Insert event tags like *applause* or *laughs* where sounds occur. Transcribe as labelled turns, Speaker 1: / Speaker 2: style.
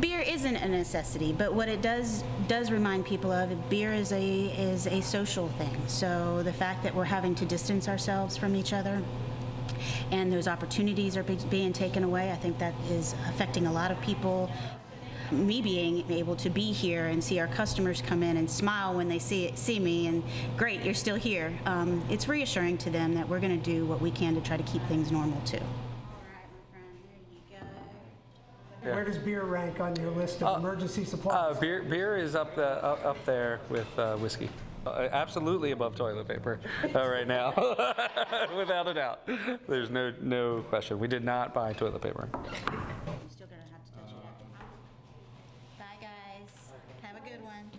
Speaker 1: Beer isn't a necessity, but what it does does remind people of beer is a is a social thing. So the fact that we're having to distance ourselves from each other and those opportunities are be- being taken away, I think that is affecting a lot of people. Me being able to be here and see our customers come in and smile when they see see me and great, you're still here. Um, it's reassuring to them that we're going to do what we can to try to keep things normal too.
Speaker 2: Yeah. Where does beer rank on your list of uh, emergency uh, supplies? Uh,
Speaker 3: beer, beer is up, the, up there with uh, whiskey. Uh, absolutely above toilet paper uh, right now, *laughs* without a doubt. There's no no question. We did not buy toilet paper. You're
Speaker 1: still gonna have to touch it. Bye guys. Have a good one.